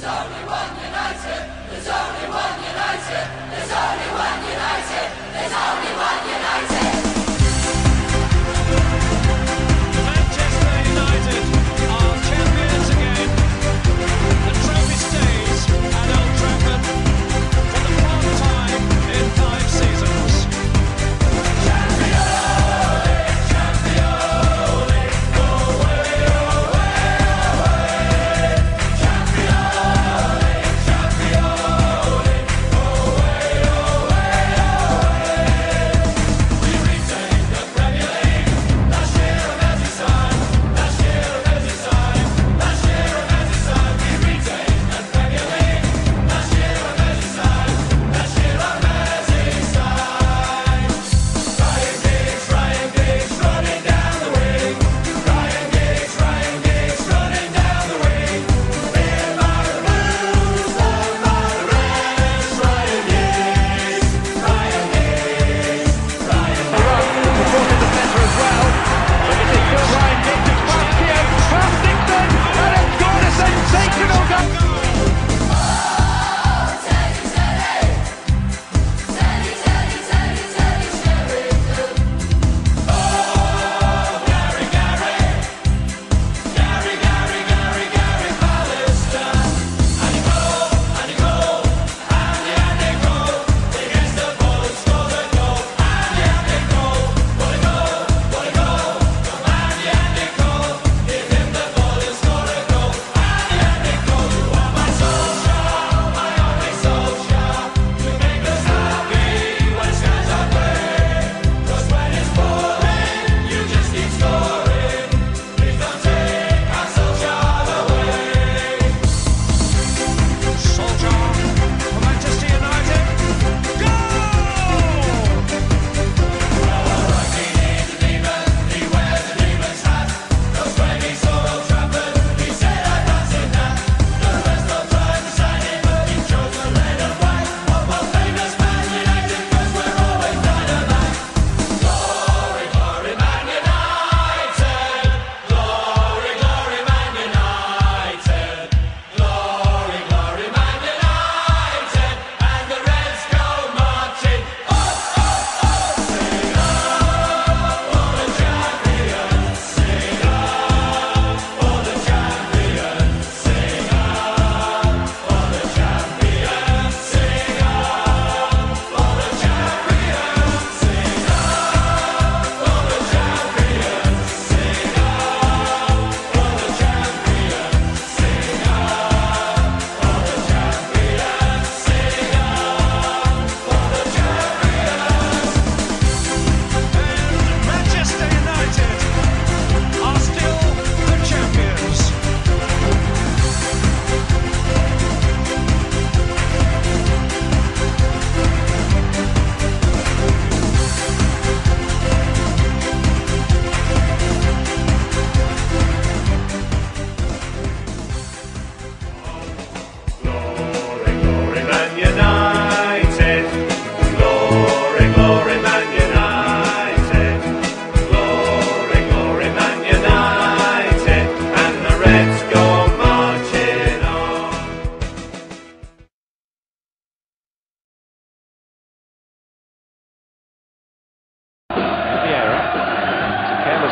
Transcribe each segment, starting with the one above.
Manchester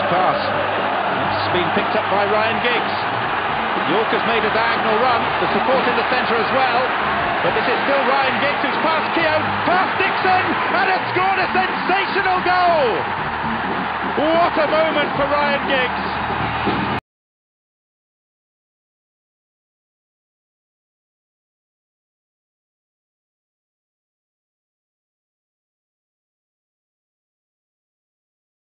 pass. It's been picked up by Ryan Giggs. Yorke has made a diagonal run. The support in the centre as well. But this is still Ryan Giggs who's past Keown, past Dixon, and has scored a sensational goal. What a moment for Ryan Giggs.